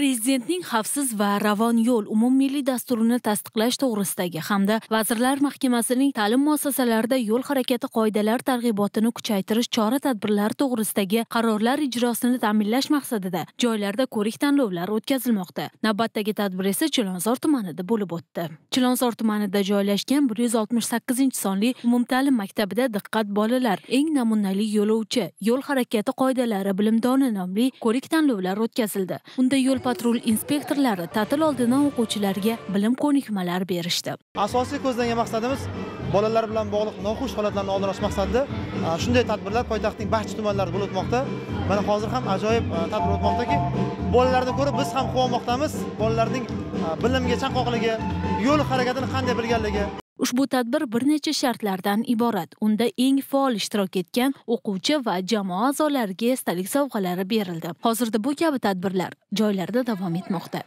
prezidentning xavfsiz va ravon yo'l umummilliy dasturini tasdiqlash to'g'risidagi hamda vazirlar mahkamasining ta'lim muassasalarida yo'l harakati qoidalari targ'ibotini kuchaytirish chora tadbirlari to'g'risidagi qarorlar ijrosini ta'minlash maqsadida joylarda ko'rik tanlovlar o'tkazilmoqda. Navbatdagi tadbir esa chilonzor tumanida bo'lib o'tdi. Chilonzor tumanida joylashgan bir yuz oltmish sakkizinchi sonli umumta'lim maktabida diqqat bolalar eng namunali yo'lovchi yo'l harakati qoidalari bilimdoni nomli ko'rik tanlovlar o'tkazildi. Unda yo'l patrul inspektorlari ta'til oldidan o'quvchilarga bilim ko'nikmalar berishdi. Asosiy ko'zlangan maqsadimiz bolalar bilan bog'liq noxush holatlarni oldini olish maqsadida e, shunday tadbirlar poytaxtning barcha tumanlarida bo'lib o'tmoqda. Mana hozir ham ajoyib e, tadbir o'tmoqdaki bolalarni ko'rib biz ham quvonmoqdamiz. Bolalarning e, bilimga chanqoqligi yo'l harakatini qanday bilganligi. Ushbu tadbir bir necha shartlardan iborat. Unda eng faol ishtirok etgan o'quvchi va jamoa a'zolariga esdalik sovg'alari berildi. Hozirda bu kabi tadbirlar joylarda davom etmoqda.